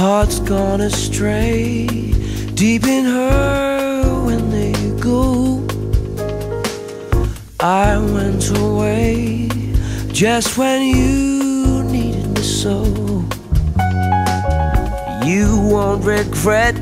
heart's gone astray. Deep in her when they go I went away just when you needed me so. You won't regret